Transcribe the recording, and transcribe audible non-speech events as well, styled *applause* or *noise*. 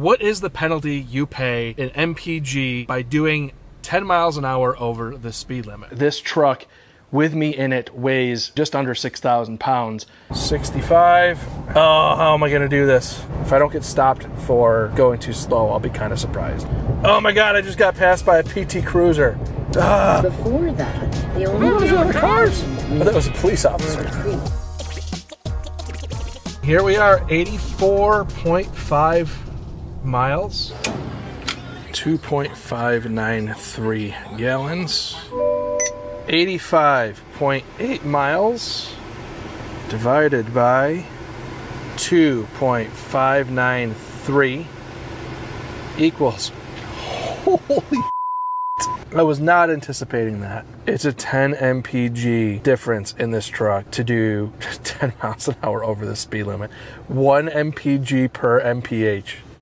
What is the penalty you pay in MPG by doing 10 miles an hour over the speed limit? This truck with me in it weighs just under 6,000 pounds. 65. Oh, how am I going to do this? If I don't get stopped for going too slow, I'll be kind of surprised. Oh my God, I just got passed by a PT Cruiser. Ah. Before that, the only What was that, the cars? I thought it was a police officer. Here we are, 84.5 miles, 2.593 gallons, 85.8 miles divided by 2.593 equals. Holy I was not anticipating that. It's a 10 mpg difference in this truck to do *laughs* 10 miles an hour over the speed limit. 1 mpg per mph.